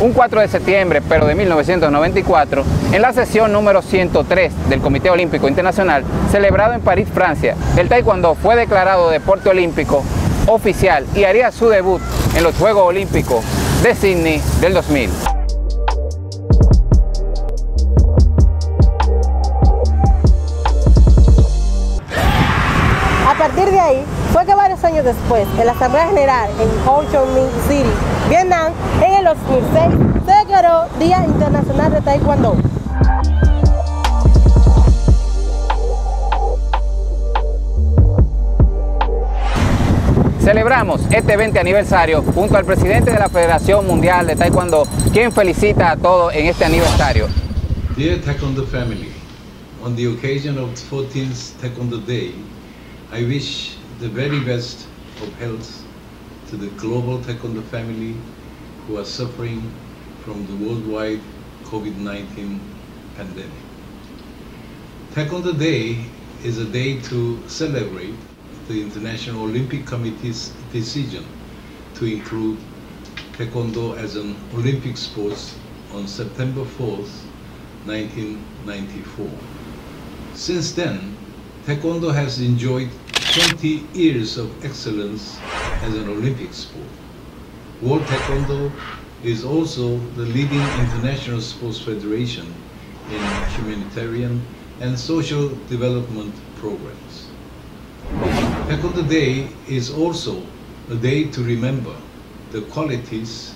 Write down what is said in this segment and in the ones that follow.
un 4 de septiembre, pero de 1994, en la sesión número 103 del Comité Olímpico Internacional, celebrado en París, Francia, el taekwondo fue declarado deporte olímpico oficial y haría su debut en los Juegos Olímpicos de Sydney del 2000. A partir de ahí, fue que varios años después, en la Asamblea General en Ho Chi Minh City, Vietnam, en el 2006, se declaró Día Internacional de Taekwondo. Celebramos este 20 aniversario junto al presidente de la Federación Mundial de Taekwondo, quien felicita a todos en este aniversario. Dear Taekwondo family, on the occasion of 14th Taekwondo Day, I wish the very best of health to the global Taekwondo family who are suffering from the worldwide COVID-19 pandemic. Taekwondo Day is a day to celebrate the International Olympic Committee's decision to include Taekwondo as an Olympic sport on September 4th, 1994. Since then, Taekwondo has enjoyed 20 years of excellence as an Olympic sport. World Taekwondo is also the leading international sports federation in humanitarian and social development programs. Taekwondo Day is also a day to remember the qualities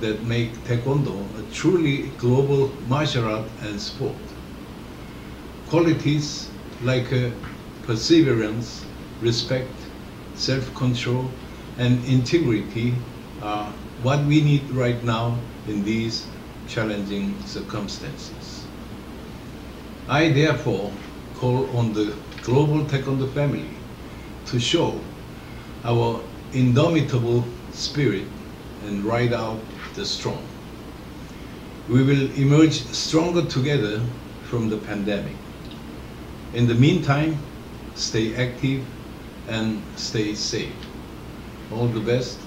that make Taekwondo a truly global martial art and sport. Qualities like uh, perseverance, respect, self-control, and integrity are what we need right now in these challenging circumstances. I therefore call on the global Taekwondo family to show our indomitable spirit and ride out the storm. We will emerge stronger together from the pandemic. In the meantime, stay active and stay safe. All the best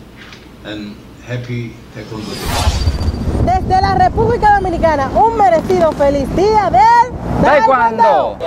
and happy Taekwondo Day. Desde la República Dominicana, un merecido feliz día del ¡Taekwondo!